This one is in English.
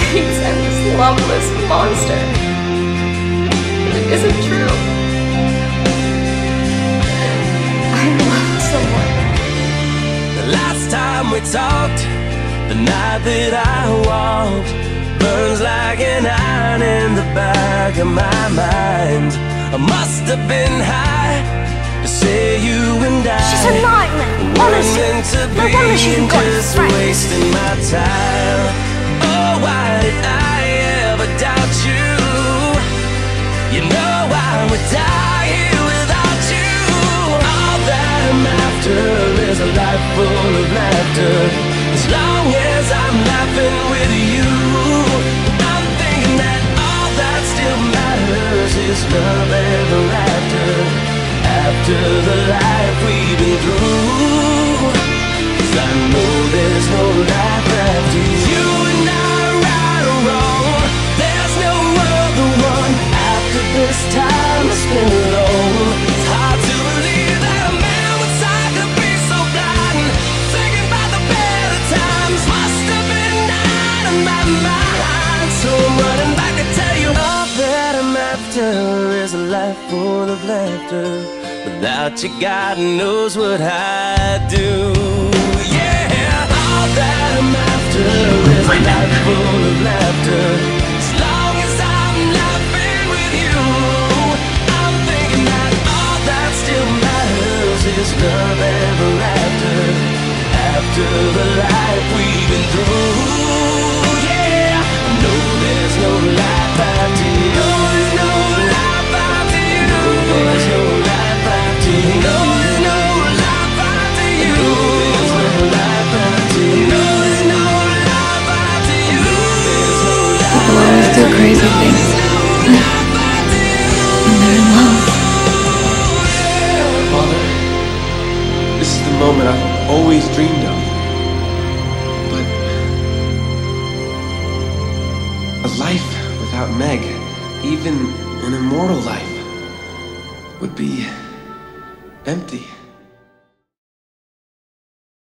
thinks I'm this loveless monster. But it isn't true. I love someone. The last time we talked, the night that I walked, burns like an iron in the back of my mind. I must have been high to say you and I. She's a nightmare, honestly. No wonder she's got just friends. wasting my time. Love ever after. After the life we've life full of laughter. Without you, God knows what I'd do. Yeah, all that I'm after is a life full of laughter. As long as I'm laughing with you, I'm thinking that all that still matters is love ever after. After the life moment I've always dreamed of. But a life without Meg, even an immortal life, would be empty.